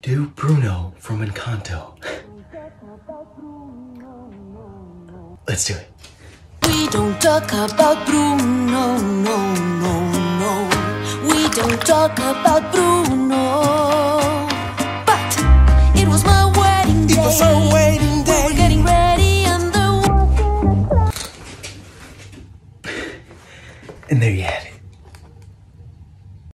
Do Bruno from Encanto. Let's do it. We don't talk about Bruno, no, no, no. We don't talk about Bruno. But it was my wedding day. It was our wedding day. We were getting ready and the And there you had it.